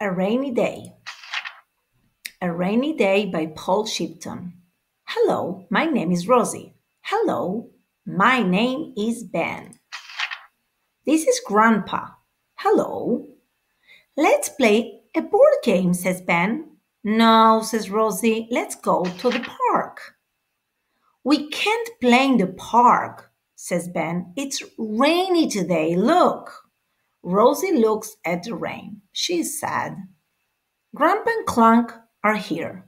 A Rainy Day. A Rainy Day by Paul Shipton. Hello, my name is Rosie. Hello, my name is Ben. This is Grandpa. Hello. Let's play a board game, says Ben. No, says Rosie, let's go to the park. We can't play in the park, says Ben. It's rainy today, look. Rosie looks at the rain. She's sad. Grandpa and Clunk are here.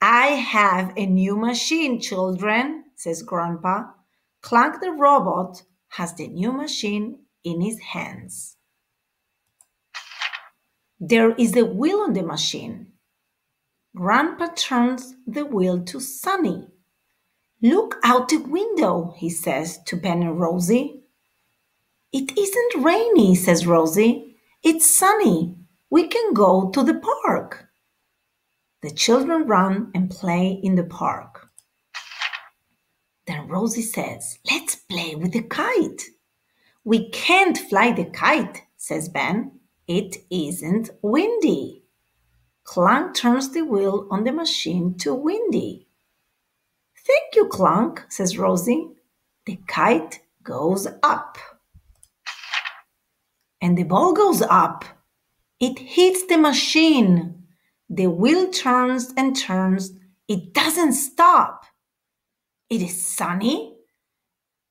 I have a new machine, children, says Grandpa. Clunk the robot has the new machine in his hands. There is a wheel on the machine. Grandpa turns the wheel to Sunny. Look out the window, he says to Ben and Rosie. It isn't rainy, says Rosie. It's sunny. We can go to the park. The children run and play in the park. Then Rosie says, Let's play with the kite. We can't fly the kite, says Ben. It isn't windy. Clunk turns the wheel on the machine to windy. Thank you, Clunk, says Rosie. The kite goes up. And the ball goes up. It hits the machine. The wheel turns and turns. It doesn't stop. It is sunny.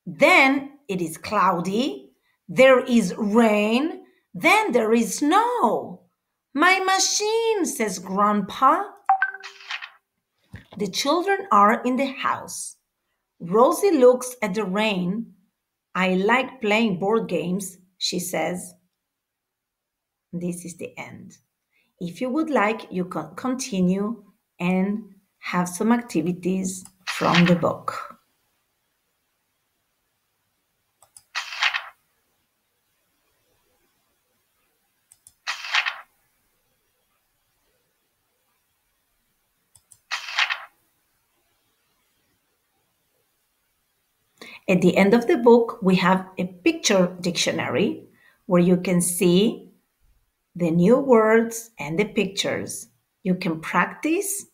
Then it is cloudy. There is rain. Then there is snow. My machine, says Grandpa. The children are in the house. Rosie looks at the rain. I like playing board games, she says. This is the end. If you would like, you can continue and have some activities from the book. At the end of the book, we have a picture dictionary where you can see the new words and the pictures. You can practice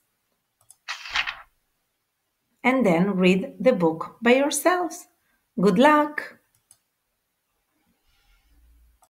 and then read the book by yourselves. Good luck!